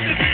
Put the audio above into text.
Yeah.